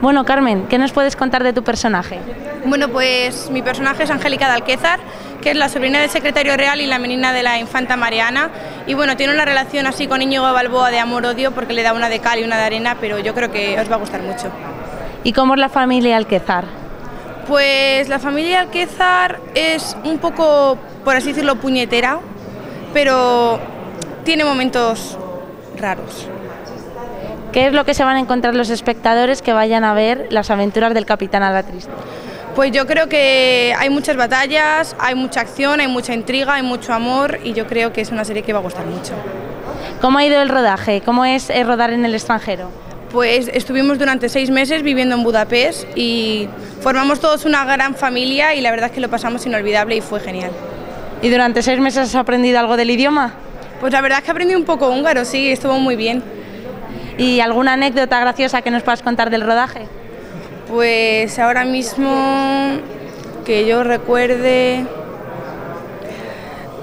Bueno, Carmen, ¿qué nos puedes contar de tu personaje? Bueno, pues mi personaje es Angélica de Alquézar, que es la sobrina del secretario real y la menina de la infanta Mariana. Y bueno, tiene una relación así con Íñigo Balboa de amor-odio porque le da una de cal y una de arena, pero yo creo que os va a gustar mucho. ¿Y cómo es la familia Alquézar? Pues la familia Alquézar es un poco, por así decirlo, puñetera, pero tiene momentos raros. ¿Qué es lo que se van a encontrar los espectadores que vayan a ver las aventuras del Capitán Alatriste? Pues yo creo que hay muchas batallas, hay mucha acción, hay mucha intriga, hay mucho amor y yo creo que es una serie que va a gustar mucho. ¿Cómo ha ido el rodaje? ¿Cómo es eh, rodar en el extranjero? Pues estuvimos durante seis meses viviendo en Budapest y formamos todos una gran familia y la verdad es que lo pasamos inolvidable y fue genial. ¿Y durante seis meses has aprendido algo del idioma? Pues la verdad es que aprendí un poco húngaro, sí, estuvo muy bien. ¿Y alguna anécdota graciosa que nos puedas contar del rodaje? Pues ahora mismo que yo recuerde...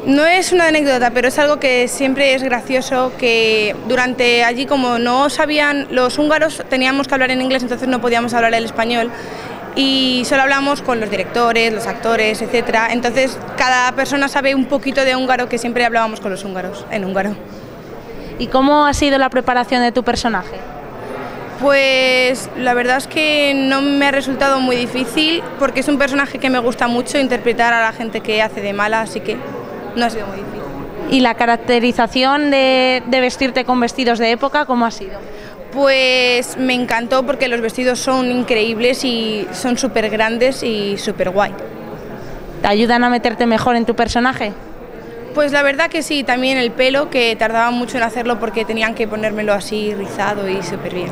No es una anécdota, pero es algo que siempre es gracioso, que durante allí como no sabían los húngaros, teníamos que hablar en inglés, entonces no podíamos hablar el español y solo hablamos con los directores, los actores, etcétera. Entonces cada persona sabe un poquito de húngaro que siempre hablábamos con los húngaros en húngaro. ¿Y cómo ha sido la preparación de tu personaje? Pues la verdad es que no me ha resultado muy difícil porque es un personaje que me gusta mucho interpretar a la gente que hace de mala, así que no ha sido muy difícil. ¿Y la caracterización de, de vestirte con vestidos de época, cómo ha sido? Pues me encantó porque los vestidos son increíbles y son súper grandes y súper guay. ¿Te ayudan a meterte mejor en tu personaje? Pues la verdad que sí, también el pelo, que tardaba mucho en hacerlo porque tenían que ponérmelo así rizado y súper bien.